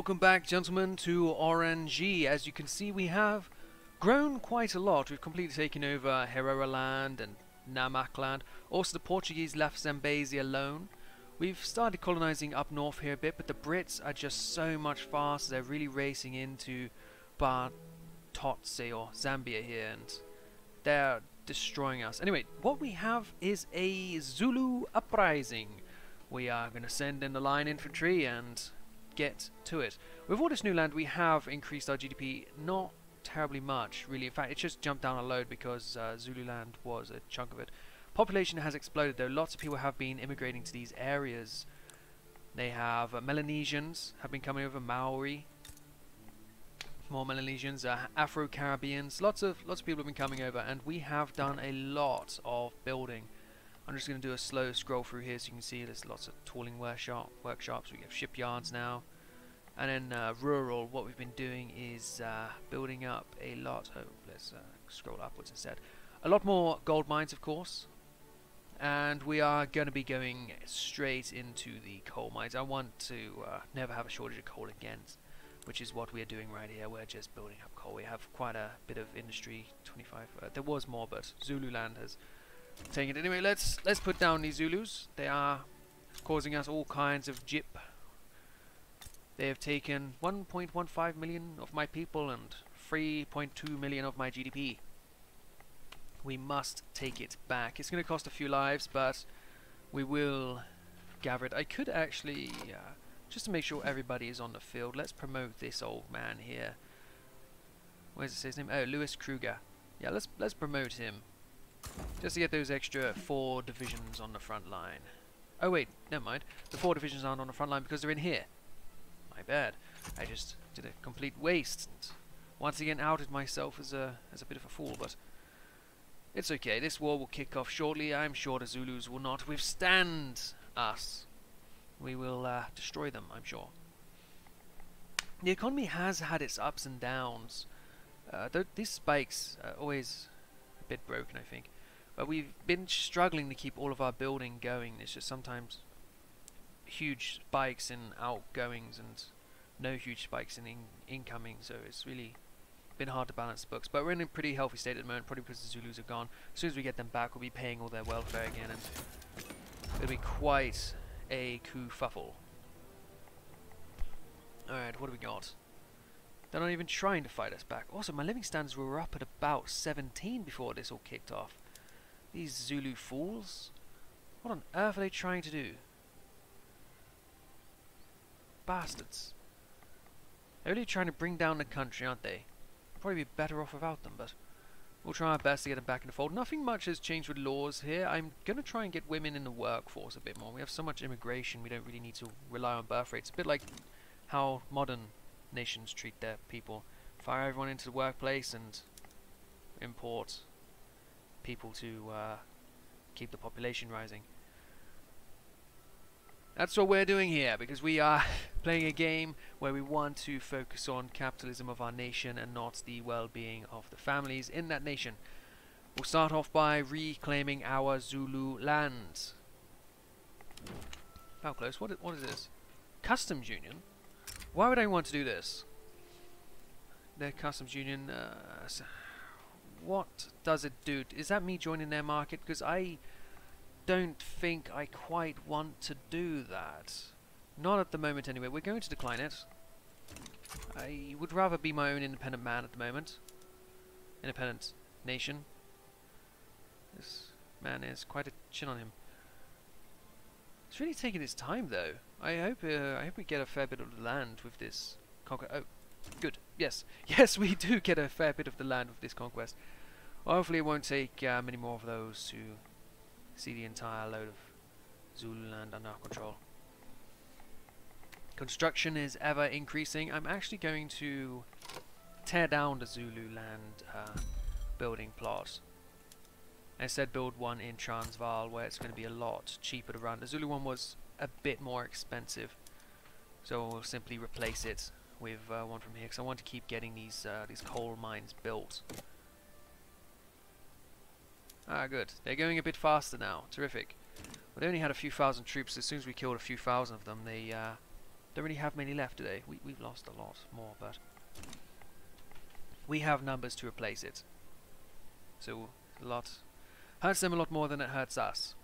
Welcome back, gentlemen, to Oranje. As you can see, we have grown quite a lot. We've completely taken over Herero land and Namaqualand. Also, the Portuguese left Zambezi alone. We've started colonizing up north here a bit, but the Brits are just so much faster. They're really racing into Barotse or Zambia here, and they're destroying us. Anyway, what we have is a Zulu uprising. We are going to send in the line infantry and get to it. With all this new land, we have increased our GDP not terribly much, really. In fact, it just jumped down a load because uh, Zululand was a chunk of it. Population has exploded, though. Lots of people have been immigrating to these areas. They have uh, Melanesians have been coming over, Maori, more Melanesians, uh, Afro-Caribbeans. Lots of lots of people have been coming over, and we have done a lot of building. I'm just going to do a slow scroll through here so you can see there's lots of tooling workshop, workshops. We have shipyards now. And then uh, rural, what we've been doing is uh, building up a lot. Oh, let's uh, scroll upwards instead. A lot more gold mines, of course. And we are going to be going straight into the coal mines. I want to uh, never have a shortage of coal again, which is what we are doing right here. We're just building up coal. We have quite a bit of industry. 25. Uh, there was more, but Zululand has taken it. Anyway, let's let's put down these Zulus. They are causing us all kinds of jip they have taken 1.15 million of my people and 3.2 million of my GDP. We must take it back. It's going to cost a few lives, but we will gather it. I could actually, uh, just to make sure everybody is on the field, let's promote this old man here. Where's his name? Oh, Lewis Kruger. Yeah, let's let's promote him. Just to get those extra four divisions on the front line. Oh wait, never mind. The four divisions aren't on the front line because they're in here. My bad. I just did a complete waste and once again outed myself as a as a bit of a fool, but it's okay. This war will kick off shortly. I'm sure the Zulus will not withstand us. We will uh, destroy them, I'm sure. The economy has had its ups and downs. Uh, th these spikes are always bit broken, I think. But we've been struggling to keep all of our building going. It's just sometimes huge spikes in outgoings and no huge spikes in, in incoming, so it's really been hard to balance the books. But we're in a pretty healthy state at the moment, probably because the Zulus are gone. As soon as we get them back, we'll be paying all their welfare again, and it'll be quite a kerfuffle. Alright, what do we got? They're not even trying to fight us back. Also, my living standards were up at about 17 before this all kicked off. These Zulu fools? What on earth are they trying to do? bastards. They're really trying to bring down the country, aren't they? Probably be better off without them, but we'll try our best to get them back in the fold. Nothing much has changed with laws here. I'm going to try and get women in the workforce a bit more. We have so much immigration, we don't really need to rely on birth rates. A bit like how modern nations treat their people. Fire everyone into the workplace and import people to uh, keep the population rising. That's what we're doing here, because we are playing a game where we want to focus on capitalism of our nation and not the well-being of the families in that nation. We'll start off by reclaiming our Zulu lands. How close? What, what is this? Customs Union? Why would I want to do this? Their Customs Union... Uh, what does it do? Is that me joining their market? Because I don't think I quite want to do that. Not at the moment anyway. We're going to decline it. I would rather be my own independent man at the moment. Independent nation. This man is quite a chin on him. It's really taking its time though. I hope uh, I hope we get a fair bit of land with this conquest. Oh, good. Yes, yes, we do get a fair bit of the land with this conquest. Hopefully, it won't take uh, many more of those to see the entire load of Zululand under our control. Construction is ever increasing. I'm actually going to tear down the Zululand uh, building plot. I said build one in Transvaal where it's going to be a lot cheaper to run. The Zulu one was a bit more expensive. So we'll simply replace it with uh, one from here because I want to keep getting these uh, these coal mines built. Ah, good. They're going a bit faster now. Terrific. Well, they only had a few thousand troops. As soon as we killed a few thousand of them, they uh, Don't really have many left today. We, we've lost a lot more, but we have numbers to replace it. So a lot hurts them a lot more than it hurts us.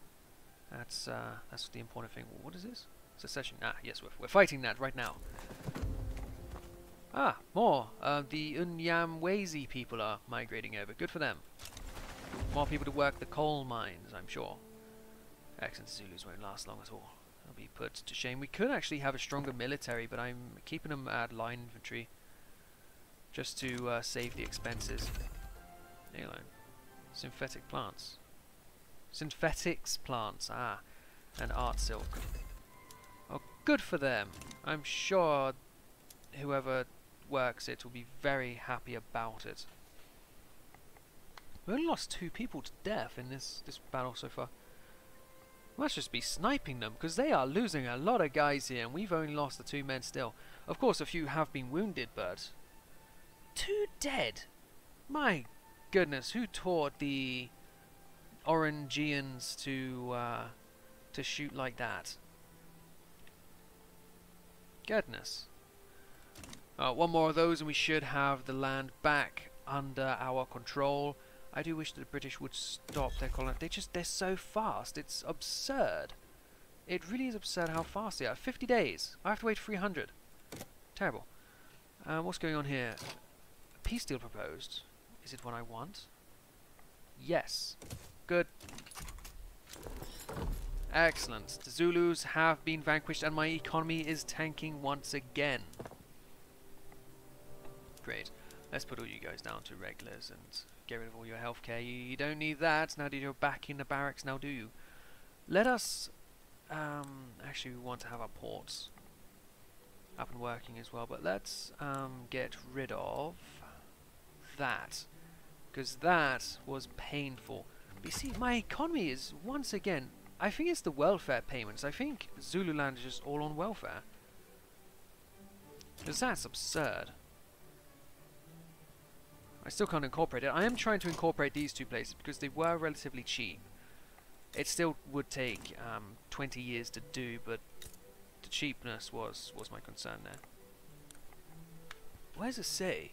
That's uh, that's the important thing. What is this? Secession. Ah, yes, we're, we're fighting that right now. Ah, more. Uh, the Unyamwezi people are migrating over. Good for them. More people to work the coal mines, I'm sure. Excellent Zulus won't last long at all. They'll be put to shame. We could actually have a stronger military, but I'm keeping them at line infantry. Just to uh, save the expenses. Alone. Synthetic plants. Synthetics plants, ah. And art silk. Oh, good for them. I'm sure whoever works it will be very happy about it. We only lost two people to death in this, this battle so far. Must just be sniping them, because they are losing a lot of guys here, and we've only lost the two men still. Of course, a few have been wounded, but... Two dead! My goodness, who taught the Orangians to, uh, to shoot like that? Goodness. Uh, one more of those and we should have the land back under our control. I do wish that the British would stop their colony. They just, they're so fast. It's absurd. It really is absurd how fast they are. 50 days. I have to wait 300. Terrible. Uh, what's going on here? A Peace deal proposed. Is it what I want? Yes. Good. Excellent. The Zulus have been vanquished and my economy is tanking once again. Great. Let's put all you guys down to regulars and get rid of all your healthcare. You, don't need that now that you're back in the barracks now, do you? Let us... Um, actually, we want to have our ports up and working as well, but let's um, get rid of that. Because that was painful. But you see, my economy is, once again, I think it's the welfare payments. I think Zululand is just all on welfare. Because that's absurd. I still can't incorporate it. I am trying to incorporate these two places because they were relatively cheap. It still would take um, 20 years to do, but the cheapness was, was my concern there. Where does it say?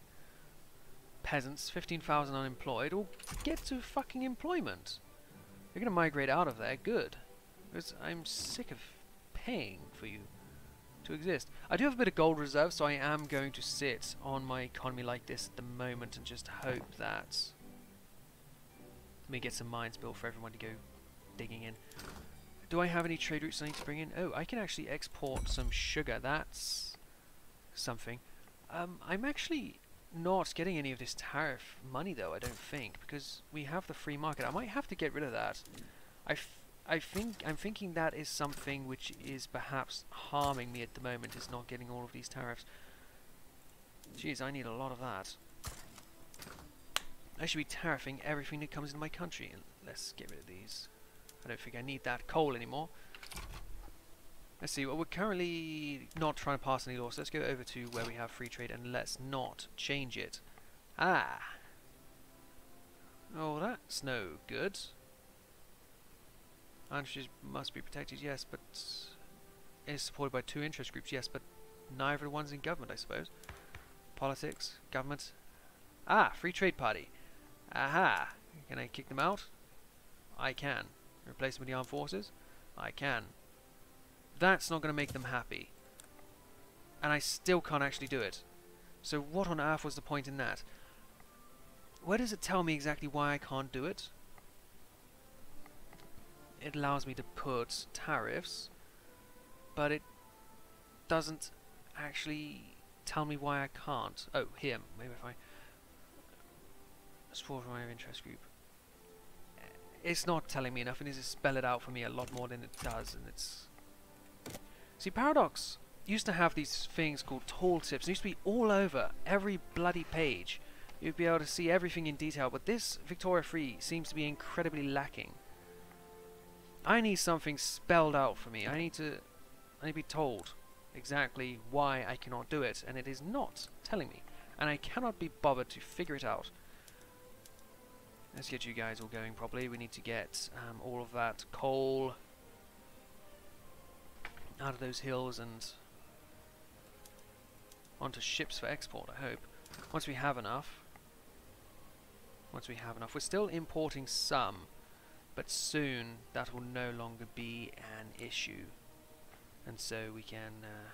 Peasants, 15,000 unemployed, or get to fucking employment. You're going to migrate out of there, good. Because I'm sick of paying for you to exist. I do have a bit of gold reserve, so I am going to sit on my economy like this at the moment and just hope that let me get some mines built for everyone to go digging in. Do I have any trade routes I need to bring in? Oh, I can actually export some sugar. That's something. Um, I'm actually not getting any of this tariff money though, I don't think, because we have the free market. I might have to get rid of that. I I think I'm thinking that is something which is perhaps harming me at the moment is not getting all of these tariffs. Jeez, I need a lot of that. I should be tariffing everything that comes into my country. Let's get rid of these. I don't think I need that coal anymore. Let's see, well we're currently not trying to pass any laws. Let's go over to where we have free trade and let's not change it. Ah! Oh, that's no good. Industries must be protected, yes, but It is supported by two interest groups, yes, but neither of the one's in government, I suppose. Politics, government. Ah, Free Trade Party. Aha! Can I kick them out? I can. Replace them with the armed forces? I can. That's not going to make them happy. And I still can't actually do it. So what on earth was the point in that? Where does it tell me exactly why I can't do it? it allows me to put tariffs, but it doesn't actually tell me why I can't. Oh, here, maybe if I support my interest group. It's not telling me enough, it needs to spell it out for me a lot more than it does, and it's... See, Paradox used to have these things called tooltips. It used to be all over every bloody page. You'd be able to see everything in detail, but this Victoria Free seems to be incredibly lacking. I need something spelled out for me. I need to I need to be told exactly why I cannot do it, and it is not telling me. And I cannot be bothered to figure it out. Let's get you guys all going properly. We need to get um, all of that coal out of those hills and onto ships for export, I hope. Once we have enough. Once we have enough. We're still importing some, but soon that will no longer be an issue. And so we can... Uh,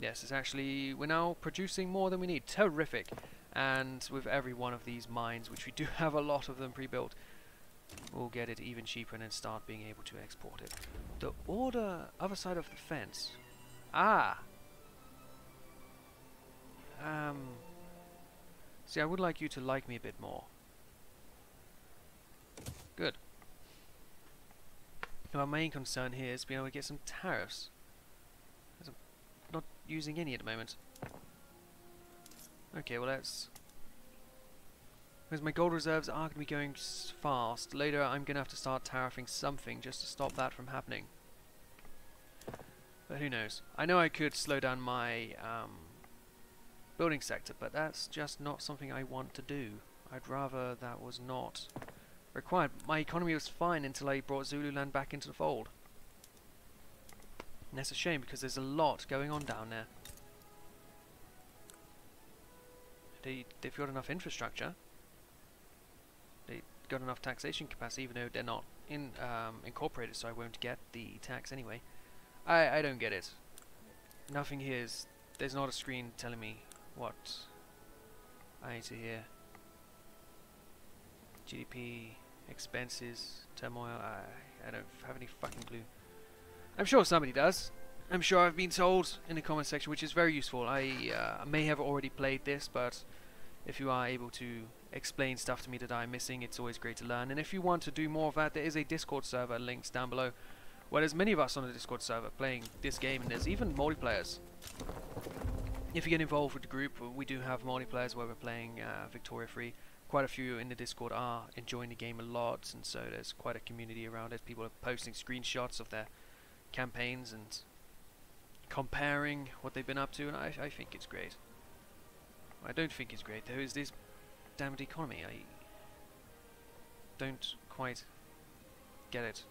yes, it's actually... We're now producing more than we need. Terrific! And with every one of these mines, which we do have a lot of them pre-built, we'll get it even cheaper and then start being able to export it. The order, other side of the fence. Ah! Um... See, I would like you to like me a bit more. Good. Our main concern here is being able to get some tariffs. I'm not using any at the moment. Okay, well that's... Because my gold reserves are going to be going fast. Later I'm going to have to start tariffing something just to stop that from happening. But who knows. I know I could slow down my um, building sector, but that's just not something I want to do. I'd rather that was not required. My economy was fine until I brought Zululand back into the fold. And that's a shame because there's a lot going on down there. They, they've got enough infrastructure. Got enough taxation capacity even though they're not in um, incorporated so I won't get the tax anyway. I, I don't get it. Nothing here is... There's not a screen telling me what I need to hear. GDP, expenses, turmoil, I, I don't have any fucking clue. I'm sure somebody does. I'm sure I've been told in the comment section, which is very useful. I uh, may have already played this, but if you are able to explain stuff to me that I'm missing, it's always great to learn. And if you want to do more of that, there is a Discord server, links down below, where there's many of us on the Discord server playing this game, and there's even multiplayers if you get involved with the group, we do have multiplayers where we're playing uh, Victoria Free. Quite a few in the Discord are enjoying the game a lot, and so there's quite a community around it. People are posting screenshots of their campaigns and comparing what they've been up to, and I, I think it's great. I don't think it's great though, is this damned economy. I don't quite get it.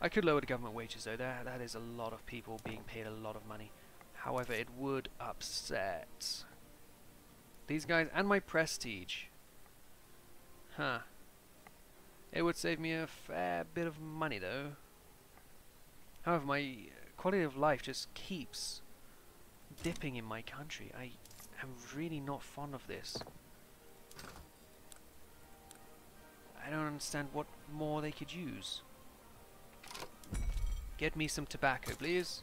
I could lower the government wages though, that, that is a lot of people being paid a lot of money. However, it would upset these guys and my prestige. Huh. It would save me a fair bit of money, though. However, my quality of life just keeps dipping in my country. I am really not fond of this. I don't understand what more they could use. Get me some tobacco, please.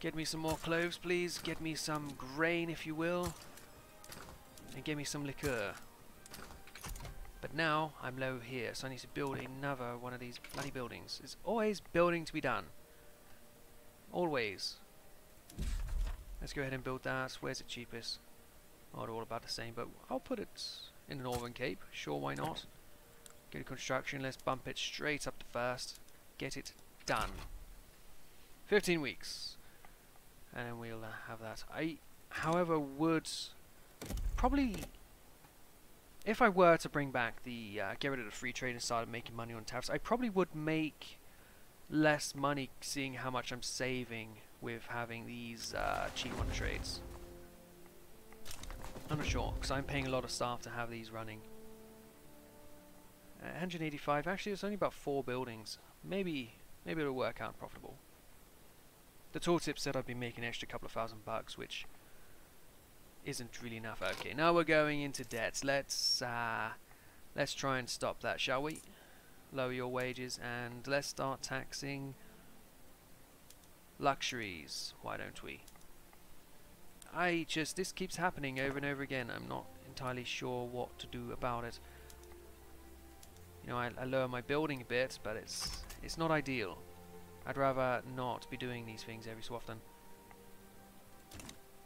Get me some more cloves, please. Get me some grain, if you will. And get me some liqueur. But now, I'm low here, so I need to build another one of these bloody buildings. There's always building to be done. Always. Let's go ahead and build that. Where's it cheapest? Oh, all about the same, but I'll put it in the Northern Cape. Sure, why not? Go to construction, let's bump it straight up to first. Get it done. 15 weeks and then we'll uh, have that. I, however, would probably, if I were to bring back the, uh, get rid of the free trade and start making money on tariffs, I probably would make less money seeing how much I'm saving with having these uh, cheap on trades. I'm not sure, because I'm paying a lot of staff to have these running. Uh, 185, actually it's only about four buildings. Maybe, maybe it'll work out profitable. The tooltip said I'd be making an extra couple of thousand bucks, which isn't really enough. Okay, now we're going into debts. Let's uh, let's try and stop that, shall we? Lower your wages and let's start taxing luxuries. Why don't we? I just this keeps happening over and over again. I'm not entirely sure what to do about it. You know, I, I lower my building a bit, but it's it's not ideal. I'd rather not be doing these things every so often.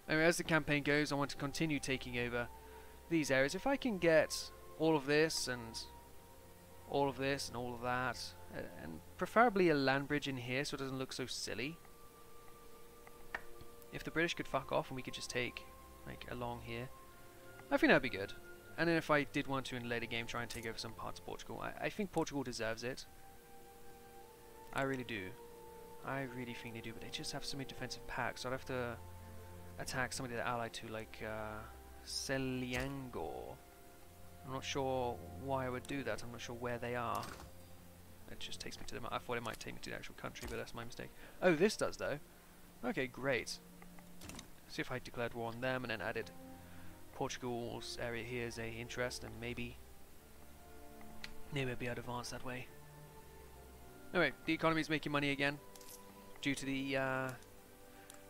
Anyway, as the campaign goes, I want to continue taking over these areas. If I can get all of this and all of this and all of that, uh, and preferably a land bridge in here so it doesn't look so silly. If the British could fuck off and we could just take like along here, I think that'd be good. And then if I did want to in a later game try and take over some parts of Portugal, I, I think Portugal deserves it. I really do. I really think they do, but they just have so many defensive pacts. So I'd have to attack somebody they're allied to, like uh, Selyango. I'm not sure why I would do that. I'm not sure where they are. It just takes me to them. I thought it might take me to the actual country, but that's my mistake. Oh, this does though. Okay, great. See if I declared war on them and then added Portugal's area here as a interest, and maybe maybe I'd advance that way. Anyway, the economy is making money again due to the uh,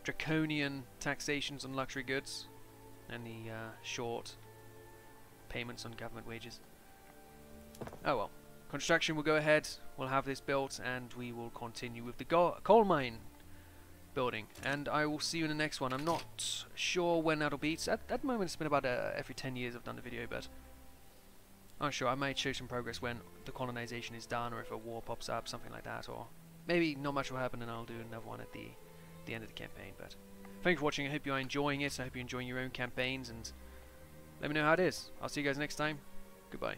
draconian taxations on luxury goods and the uh, short payments on government wages. Oh well. Construction will go ahead, we'll have this built, and we will continue with the coal mine building. And I will see you in the next one. I'm not sure when that'll be. At, at the moment it's been about uh, every 10 years I've done the video, but I'm not sure. I might show some progress when the colonization is done, or if a war pops up, something like that, or maybe not much will happen and I'll do another one at the, the end of the campaign. But thank you for watching. I hope you are enjoying it. I hope you're enjoying your own campaigns, and let me know how it is. I'll see you guys next time. Goodbye.